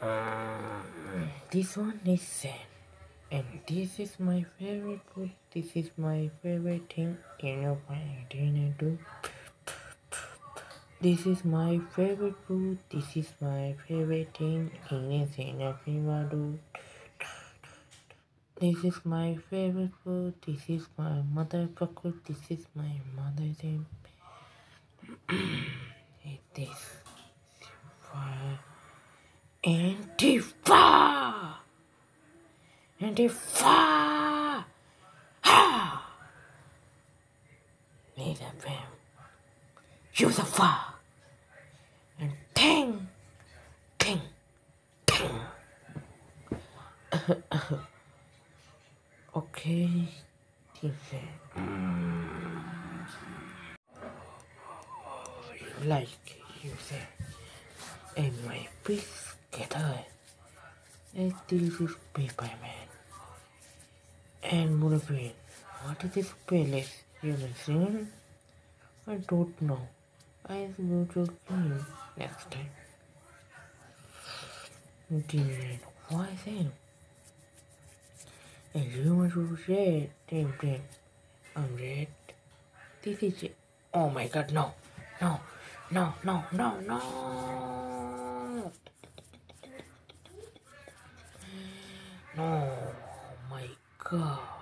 Uh, this one is sand. And this is my favorite food. This is my favorite thing in a dinner too. This is my favorite food. This is my favorite thing in a cinema do. This is my favorite food. This is my motherfucker. This is my mother thing. it is fire. Antifa! Antifa! Ha! Need a fam. Use a fire. And ting! Ting! Ting! okay. Dice. Like you say. And my away. And this is Paperman. And Wolverine. What is this playlist? You listen? I don't know. I will to clean next time. Then why then? And you to red, then then I'm red. This is it. Oh my god, no, no, no, no, no. No, oh my god.